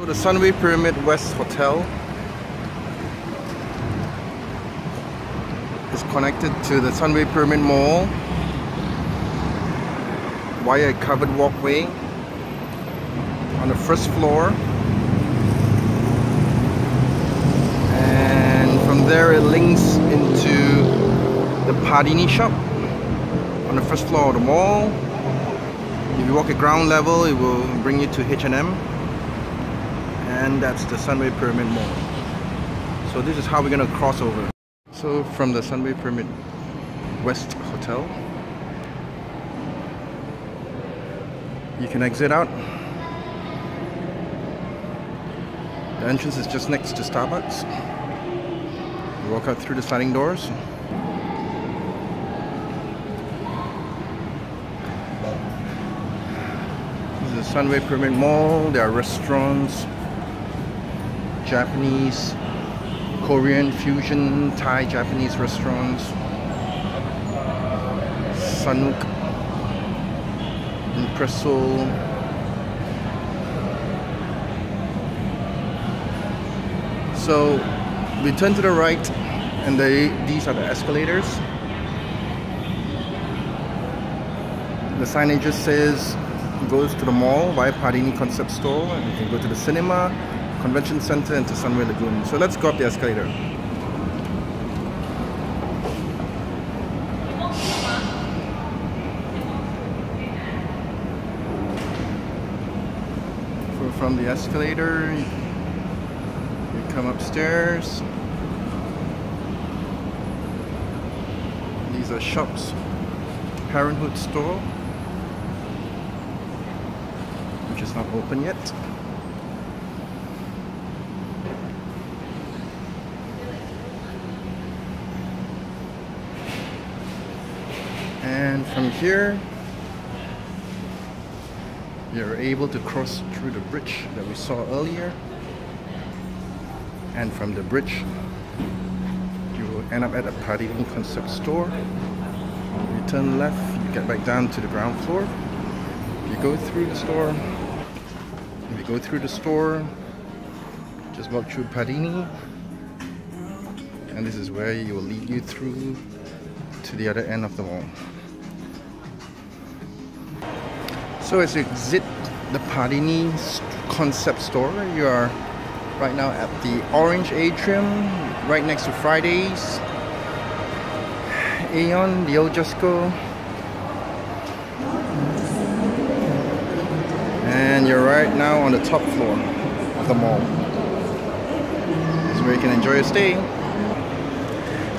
So the Sunway Pyramid West Hotel is connected to the Sunway Pyramid Mall via a covered walkway on the first floor. And from there it links into the Padini shop on the first floor of the mall. If you walk at ground level it will bring you to H&M and that's the Sunway Pyramid Mall so this is how we're gonna cross over so from the Sunway Pyramid West Hotel you can exit out The entrance is just next to Starbucks. You walk out through the sliding doors. This is the Sunway Pyramid Mall. There are restaurants, Japanese, Korean, fusion, Thai, Japanese restaurants. Sanuk, Impresso, So we turn to the right and they, these are the escalators. The signage says goes to the mall via Padini Concept Store and you can go to the cinema, convention center into Sunway Lagoon. So let's go up the escalator. From the escalator you come upstairs. These are shops. Parenthood store, which is not open yet. And from here, you're able to cross through the bridge that we saw earlier. And from the bridge you will end up at a Padini concept store. You turn left you get back down to the ground floor. You go through the store. You go through the store just walk through Padini and this is where you will lead you through to the other end of the mall so as you exit the Padini concept store you are right now at the Orange Atrium, right next to Fridays, Aeon, the old Jusco. And you're right now on the top floor of the mall. This is where you can enjoy your stay.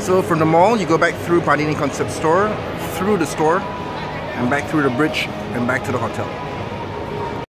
So from the mall, you go back through Padini Concept Store, through the store, and back through the bridge, and back to the hotel.